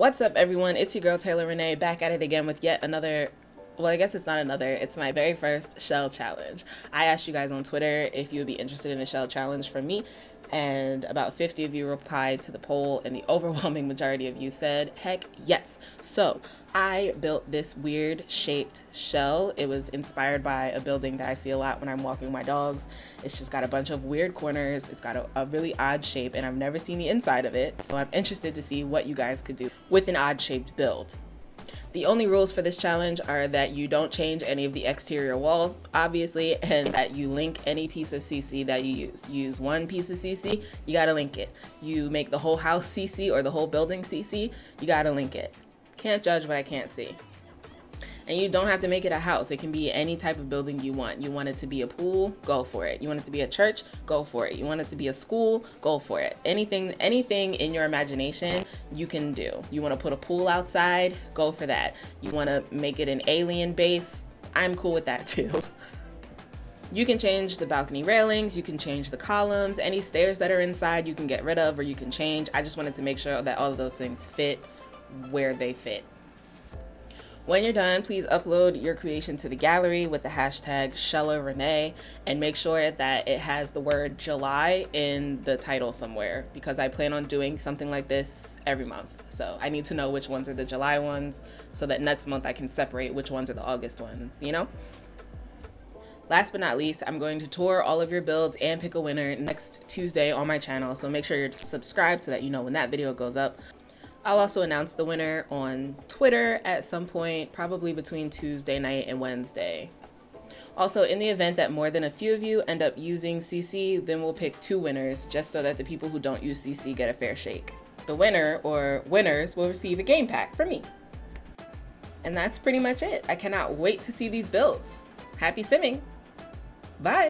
What's up, everyone? It's your girl Taylor Rynai back at it again with yet another. Well, I guess it's not another. It's my very first shell challenge. I asked you guys on Twitter if you would be interested in a shell challenge from me, and about 50 of you replied to the poll, and the overwhelming majority of you said, heck yes. So I built this weird shaped shell. It was inspired by a building that I see a lot when I'm walking my dogs. It's just got a bunch of weird corners. It's got a, a really odd shape, and I've never seen the inside of it. So I'm interested to see what you guys could do with an odd shaped build. The only rules for this challenge are that you don't change any of the exterior walls, obviously, and that you link any piece of CC that you use. use one piece of CC, you gotta link it. You make the whole house CC or the whole building CC, you gotta link it. Can't judge what I can't see. And you don't have to make it a house. It can be any type of building you want. You want it to be a pool, go for it. You want it to be a church, go for it. You want it to be a school, go for it. Anything anything in your imagination, you can do. You want to put a pool outside, go for that. You want to make it an alien base, I'm cool with that too. You can change the balcony railings, you can change the columns, any stairs that are inside you can get rid of or you can change. I just wanted to make sure that all of those things fit where they fit. When you're done, please upload your creation to the gallery with the hashtag ShellorRynai and make sure that it has the word July in the title somewhere because I plan on doing something like this every month. So I need to know which ones are the July ones so that next month I can separate which ones are the August ones, you know? Last but not least, I'm going to tour all of your builds and pick a winner next Tuesday on my channel. So make sure you're subscribed so that you know when that video goes up. I'll also announce the winner on Twitter at some point, probably between Tuesday night and Wednesday. Also, in the event that more than a few of you end up using CC, then we'll pick two winners just so that the people who don't use CC get a fair shake. The winner or winners will receive a game pack from me. And that's pretty much it. I cannot wait to see these builds. Happy simming! Bye!